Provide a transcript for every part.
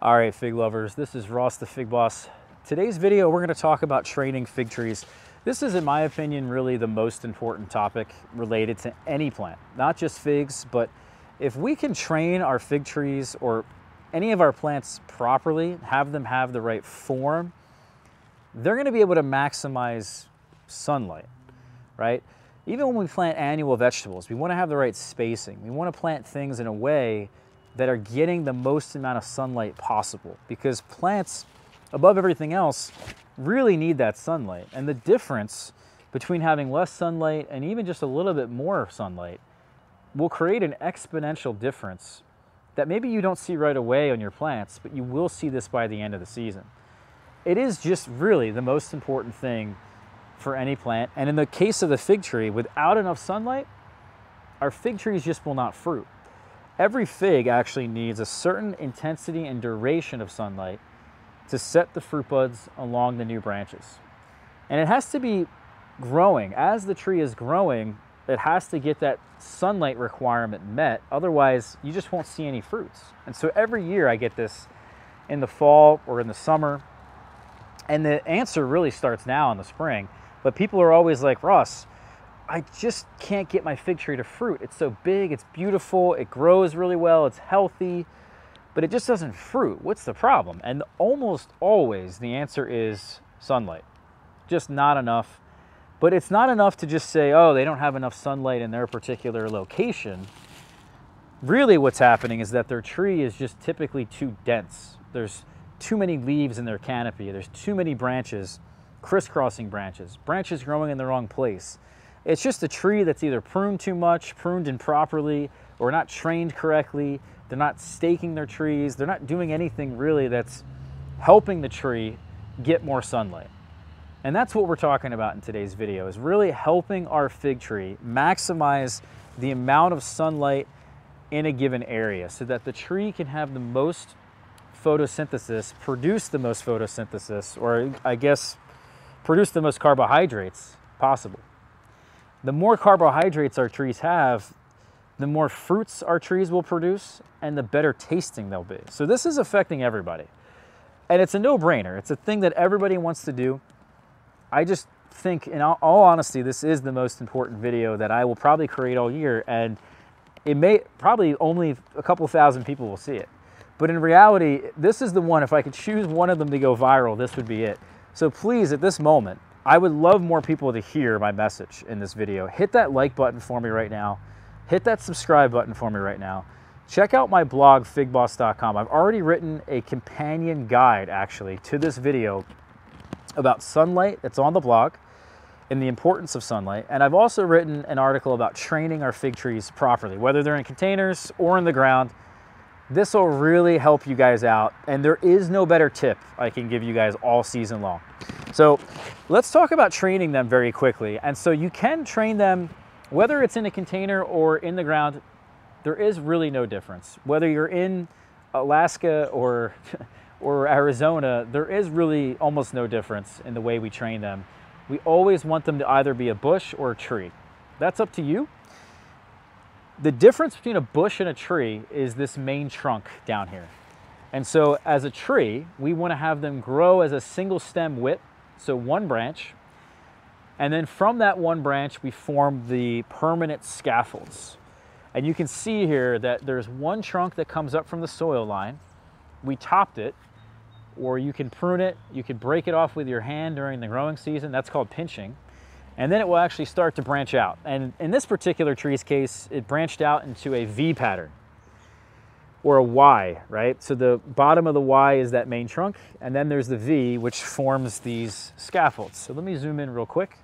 All right, fig lovers, this is Ross the Fig Boss. Today's video, we're gonna talk about training fig trees. This is, in my opinion, really the most important topic related to any plant, not just figs, but if we can train our fig trees or any of our plants properly, have them have the right form, they're gonna be able to maximize sunlight, right? Even when we plant annual vegetables, we wanna have the right spacing. We wanna plant things in a way that are getting the most amount of sunlight possible because plants, above everything else, really need that sunlight. And the difference between having less sunlight and even just a little bit more sunlight will create an exponential difference that maybe you don't see right away on your plants, but you will see this by the end of the season. It is just really the most important thing for any plant. And in the case of the fig tree, without enough sunlight, our fig trees just will not fruit. Every fig actually needs a certain intensity and duration of sunlight to set the fruit buds along the new branches. And it has to be growing. As the tree is growing, it has to get that sunlight requirement met. Otherwise, you just won't see any fruits. And so every year I get this in the fall or in the summer. And the answer really starts now in the spring. But people are always like, Ross, I just can't get my fig tree to fruit. It's so big, it's beautiful, it grows really well, it's healthy, but it just doesn't fruit. What's the problem? And almost always the answer is sunlight. Just not enough. But it's not enough to just say, oh, they don't have enough sunlight in their particular location. Really, what's happening is that their tree is just typically too dense. There's too many leaves in their canopy, there's too many branches, crisscrossing branches, branches growing in the wrong place. It's just a tree that's either pruned too much, pruned improperly, or not trained correctly. They're not staking their trees. They're not doing anything really that's helping the tree get more sunlight. And that's what we're talking about in today's video is really helping our fig tree maximize the amount of sunlight in a given area so that the tree can have the most photosynthesis, produce the most photosynthesis, or I guess produce the most carbohydrates possible the more carbohydrates our trees have, the more fruits our trees will produce and the better tasting they'll be. So this is affecting everybody. And it's a no-brainer. It's a thing that everybody wants to do. I just think, in all, honesty, this is the most important video that I will probably create all year. And it may, probably only a couple thousand people will see it. But in reality, this is the one, if I could choose one of them to go viral, this would be it. So please, at this moment, I would love more people to hear my message in this video. Hit that like button for me right now. Hit that subscribe button for me right now. Check out my blog, figboss.com. I've already written a companion guide, actually, to this video about sunlight that's on the blog and the importance of sunlight. And I've also written an article about training our fig trees properly, whether they're in containers or in the ground. This will really help you guys out. And there is no better tip I can give you guys all season long. So let's talk about training them very quickly. And so you can train them, whether it's in a container or in the ground, there is really no difference. Whether you're in Alaska or, or Arizona, there is really almost no difference in the way we train them. We always want them to either be a bush or a tree. That's up to you. The difference between a bush and a tree is this main trunk down here. And so as a tree, we want to have them grow as a single stem whip, so one branch. And then from that one branch, we form the permanent scaffolds. And you can see here that there's one trunk that comes up from the soil line. We topped it, or you can prune it. You can break it off with your hand during the growing season. That's called pinching and then it will actually start to branch out. And in this particular tree's case, it branched out into a V pattern or a Y, right? So the bottom of the Y is that main trunk, and then there's the V, which forms these scaffolds. So let me zoom in real quick,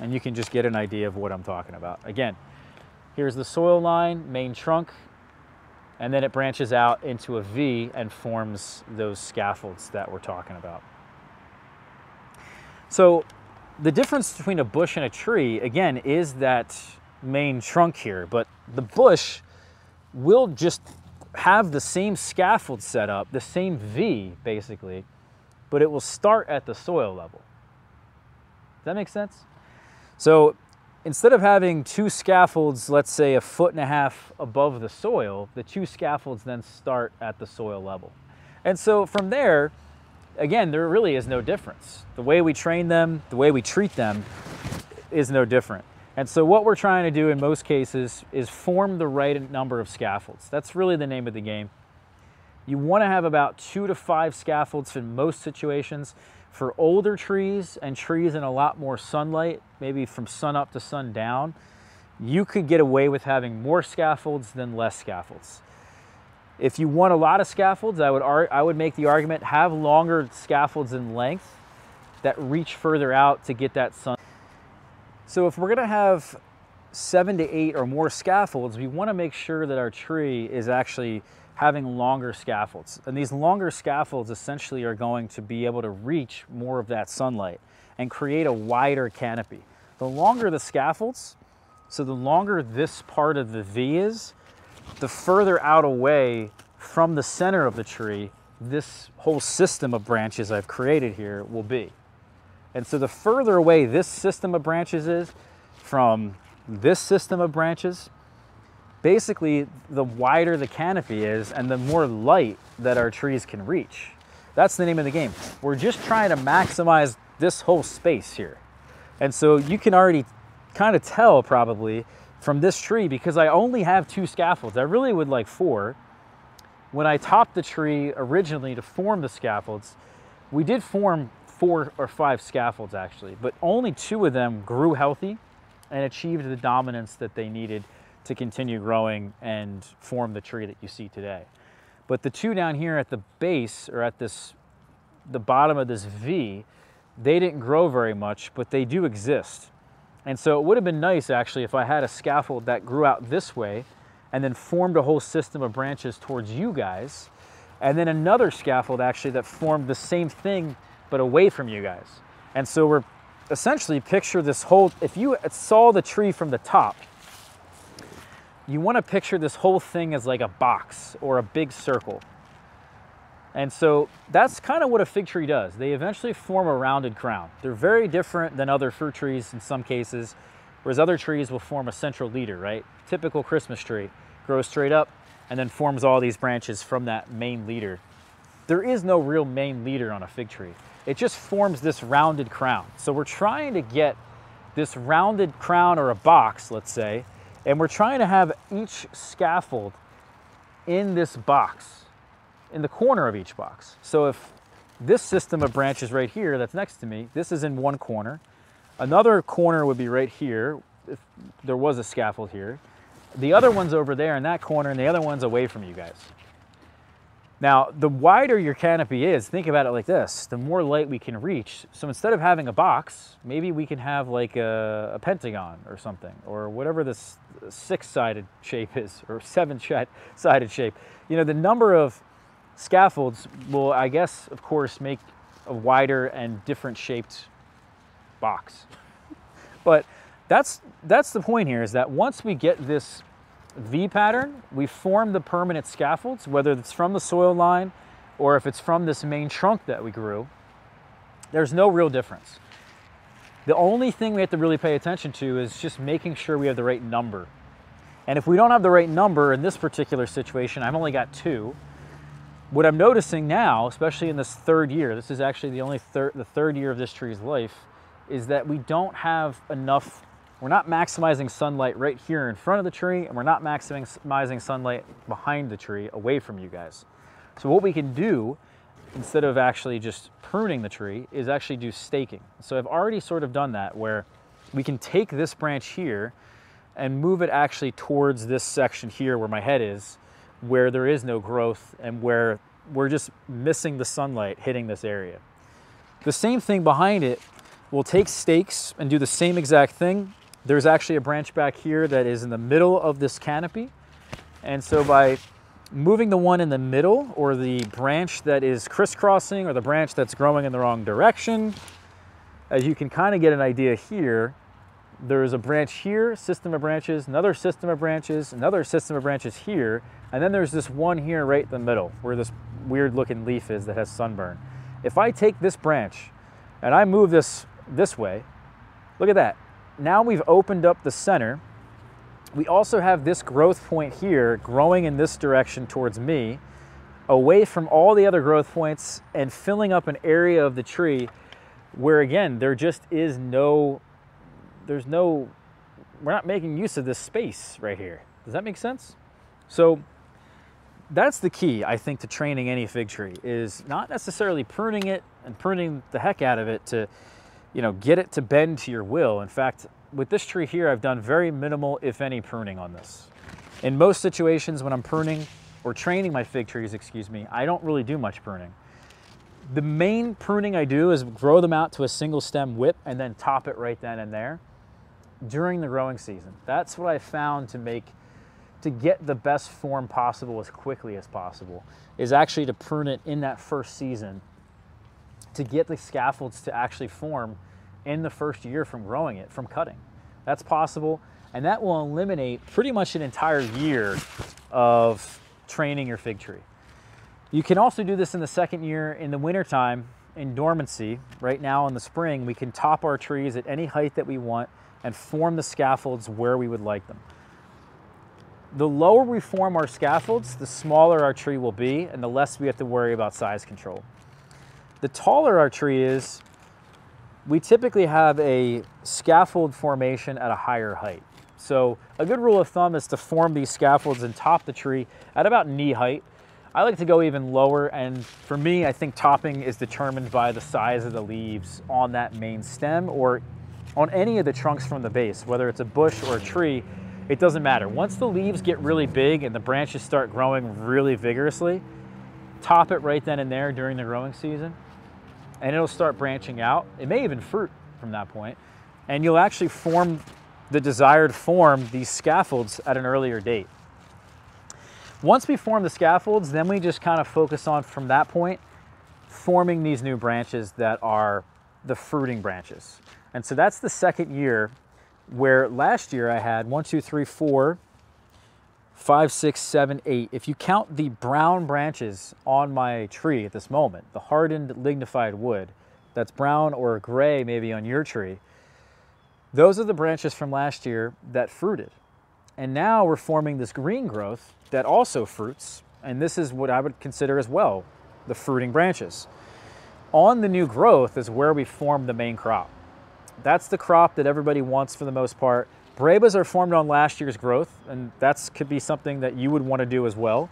and you can just get an idea of what I'm talking about. Again, here's the soil line, main trunk, and then it branches out into a V and forms those scaffolds that we're talking about. So the difference between a bush and a tree, again, is that main trunk here, but the bush will just have the same scaffold set up, the same V, basically, but it will start at the soil level. Does that make sense? So instead of having two scaffolds, let's say a foot and a half above the soil, the two scaffolds then start at the soil level. And so from there, again, there really is no difference. The way we train them, the way we treat them is no different. And so what we're trying to do in most cases is form the right number of scaffolds. That's really the name of the game. You want to have about two to five scaffolds in most situations. For older trees and trees in a lot more sunlight, maybe from sun up to sun down, you could get away with having more scaffolds than less scaffolds. If you want a lot of scaffolds, I would, I would make the argument have longer scaffolds in length that reach further out to get that sun. So if we're gonna have seven to eight or more scaffolds, we wanna make sure that our tree is actually having longer scaffolds. And these longer scaffolds essentially are going to be able to reach more of that sunlight and create a wider canopy. The longer the scaffolds, so the longer this part of the V is, the further out away from the center of the tree this whole system of branches I've created here will be. And so the further away this system of branches is from this system of branches, basically the wider the canopy is and the more light that our trees can reach. That's the name of the game. We're just trying to maximize this whole space here. And so you can already kind of tell probably from this tree because I only have two scaffolds. I really would like four. When I topped the tree originally to form the scaffolds, we did form four or five scaffolds actually, but only two of them grew healthy and achieved the dominance that they needed to continue growing and form the tree that you see today. But the two down here at the base or at this, the bottom of this V, they didn't grow very much, but they do exist. And so it would have been nice actually if I had a scaffold that grew out this way and then formed a whole system of branches towards you guys. And then another scaffold actually that formed the same thing but away from you guys. And so we're essentially picture this whole, if you saw the tree from the top, you want to picture this whole thing as like a box or a big circle. And so that's kind of what a fig tree does. They eventually form a rounded crown. They're very different than other fruit trees in some cases, whereas other trees will form a central leader, right? Typical Christmas tree grows straight up and then forms all these branches from that main leader. There is no real main leader on a fig tree. It just forms this rounded crown. So we're trying to get this rounded crown or a box, let's say, and we're trying to have each scaffold in this box in the corner of each box. So if this system of branches right here that's next to me, this is in one corner. Another corner would be right here, if there was a scaffold here. The other one's over there in that corner and the other one's away from you guys. Now, the wider your canopy is, think about it like this, the more light we can reach. So instead of having a box, maybe we can have like a, a pentagon or something, or whatever this six-sided shape is, or seven-sided shape. You know, the number of Scaffolds will, I guess, of course, make a wider and different shaped box. but that's, that's the point here is that once we get this V pattern, we form the permanent scaffolds, whether it's from the soil line or if it's from this main trunk that we grew, there's no real difference. The only thing we have to really pay attention to is just making sure we have the right number. And if we don't have the right number in this particular situation, I've only got two, what I'm noticing now, especially in this third year, this is actually the only third, the third year of this tree's life, is that we don't have enough, we're not maximizing sunlight right here in front of the tree, and we're not maximizing sunlight behind the tree away from you guys. So what we can do, instead of actually just pruning the tree, is actually do staking. So I've already sort of done that where we can take this branch here and move it actually towards this section here where my head is, where there is no growth and where we're just missing the sunlight hitting this area. The same thing behind it, we'll take stakes and do the same exact thing. There's actually a branch back here that is in the middle of this canopy. And so by moving the one in the middle or the branch that is crisscrossing or the branch that's growing in the wrong direction, as you can kind of get an idea here, there's a branch here, system of branches, another system of branches, another system of branches here, and then there's this one here right in the middle where this weird looking leaf is that has sunburn. If I take this branch and I move this this way, look at that. Now we've opened up the center. We also have this growth point here growing in this direction towards me. away from all the other growth points and filling up an area of the tree where again, there just is no, there's no, we're not making use of this space right here. Does that make sense? So that's the key, I think, to training any fig tree is not necessarily pruning it and pruning the heck out of it to, you know, get it to bend to your will. In fact, with this tree here, I've done very minimal, if any, pruning on this. In most situations when I'm pruning or training my fig trees, excuse me, I don't really do much pruning. The main pruning I do is grow them out to a single stem whip and then top it right then and there during the growing season. That's what I found to make to get the best form possible as quickly as possible is actually to prune it in that first season to get the scaffolds to actually form in the first year from growing it, from cutting. That's possible, and that will eliminate pretty much an entire year of training your fig tree. You can also do this in the second year in the wintertime in dormancy. Right now in the spring, we can top our trees at any height that we want and form the scaffolds where we would like them. The lower we form our scaffolds, the smaller our tree will be and the less we have to worry about size control. The taller our tree is, we typically have a scaffold formation at a higher height. So a good rule of thumb is to form these scaffolds and top the tree at about knee height. I like to go even lower and for me, I think topping is determined by the size of the leaves on that main stem or on any of the trunks from the base, whether it's a bush or a tree, it doesn't matter. Once the leaves get really big and the branches start growing really vigorously, top it right then and there during the growing season, and it'll start branching out. It may even fruit from that point, and you'll actually form the desired form, these scaffolds, at an earlier date. Once we form the scaffolds, then we just kind of focus on, from that point, forming these new branches that are the fruiting branches. And so that's the second year where last year I had one, two, three, four, five, six, seven, eight. If you count the brown branches on my tree at this moment, the hardened lignified wood, that's brown or gray maybe on your tree, those are the branches from last year that fruited. And now we're forming this green growth that also fruits, and this is what I would consider as well, the fruiting branches. On the new growth is where we form the main crop. That's the crop that everybody wants for the most part. Brevas are formed on last year's growth, and that could be something that you would want to do as well.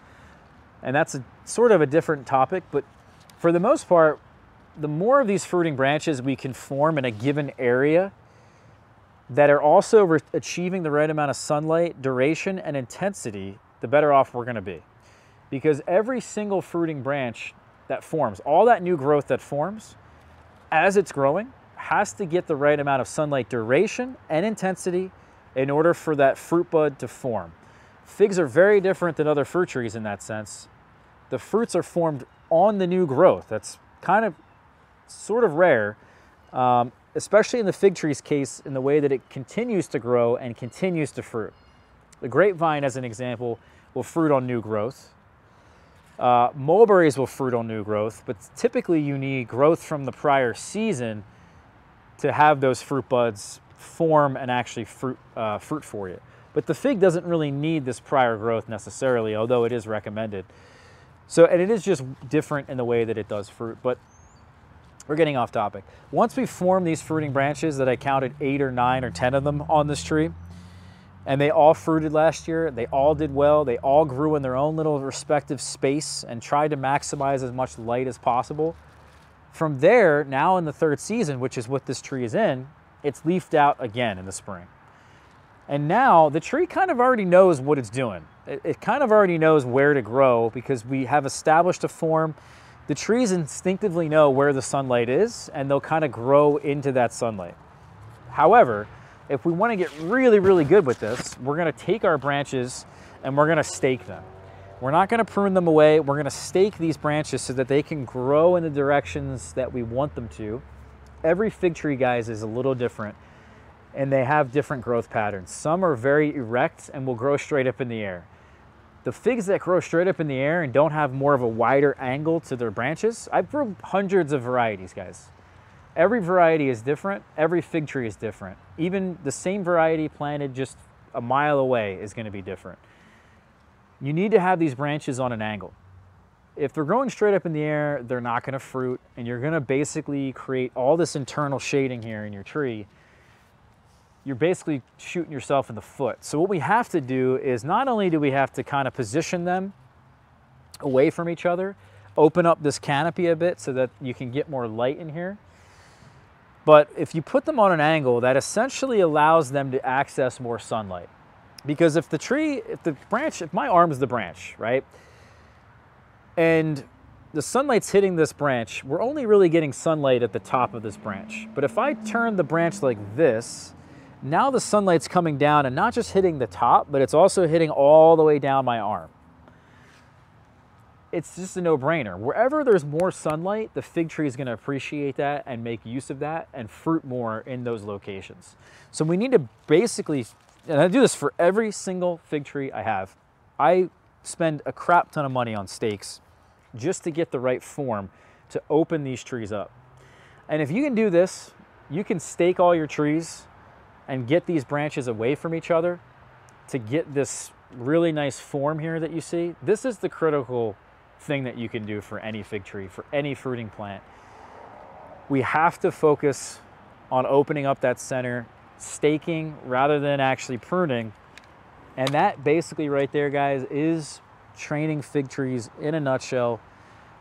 And that's a, sort of a different topic, but for the most part, the more of these fruiting branches we can form in a given area that are also achieving the right amount of sunlight, duration, and intensity, the better off we're going to be. Because every single fruiting branch that forms, all that new growth that forms, as it's growing, has to get the right amount of sunlight duration and intensity in order for that fruit bud to form. Figs are very different than other fruit trees in that sense. The fruits are formed on the new growth. That's kind of sort of rare, um, especially in the fig tree's case in the way that it continues to grow and continues to fruit. The grapevine, as an example, will fruit on new growth. Uh, mulberries will fruit on new growth, but typically you need growth from the prior season to have those fruit buds form and actually fruit, uh, fruit for you. But the fig doesn't really need this prior growth necessarily, although it is recommended. So, and it is just different in the way that it does fruit, but we're getting off topic. Once we form these fruiting branches that I counted eight or nine or 10 of them on this tree, and they all fruited last year, they all did well, they all grew in their own little respective space and tried to maximize as much light as possible. From there, now in the third season, which is what this tree is in, it's leafed out again in the spring. And now the tree kind of already knows what it's doing. It, it, kind of already knows where to grow because we have established a form. The trees instinctively know where the sunlight is and they'll kind of grow into that sunlight. However, if we want to get really, really good with this, we're going to take our branches and we're going to stake them. We're not to prune them away. We're going to stake these branches so that they can grow in the directions that we want them to. Every fig tree, guys, is a little different and they have different growth patterns. Some are very erect and will grow straight up in the air. The figs that grow straight up in the air and don't have more of a wider angle to their branches, I've grown hundreds of varieties, guys. Every variety is different. Every fig tree is different. Even the same variety planted just a mile away is going to be different. You need to have these branches on an angle. if they're growing straight up in the air, they're not gonna fruit and you're gonna basically create all this internal shading here in your tree. You're basically shooting yourself in the foot. So what we have to do is not only do we have to kind of position them away from each other, open up this canopy a bit so that you can get more light in here. But if you put them on an angle, that essentially allows them to access more sunlight. Because if the tree, if the branch, if my arm is the branch, right? And the sunlight's hitting this branch, we're only really getting sunlight at the top of this branch. But if I turn the branch like this, now the sunlight's coming down and not just hitting the top, but it's also hitting all the way down my arm. It's just a no-brainer. Wherever there's more sunlight, the fig tree is gonna appreciate that and make use of that and fruit more in those locations. So we need to basically, and I do this for every single fig tree I have. I spend a crap ton of money on stakes just to get the right form to open these trees up. And if you can do this, you can stake all your trees and get these branches away from each other to get this really nice form here that you see. This is the critical thing that you can do for any fig tree, for any fruiting plant. We have to focus on opening up that center, staking rather than actually pruning. And that basically right there, guys, is training fig trees in a nutshell,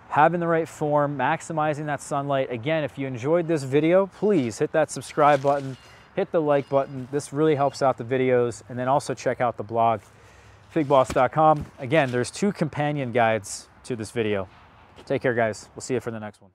having the right form, maximizing that sunlight. Again, if you enjoyed this video, please hit that subscribe button, hit the like button. This really helps out the videos. And then also check out the blog, figboss.com. Again, there's two companion guides to this video. Take care, guys. We'll see you for the next one.